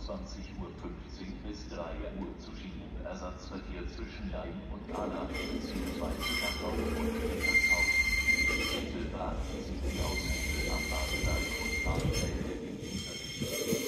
22.15 Uhr bis 3 Uhr zu Schienenersatzverkehr zwischen Leim und Anna beziehungsweise Dachau und Petershausen. Mittelbahn, Sie genau die Aushänge am Bahnsteig und Bahnsteige in Hintergrund.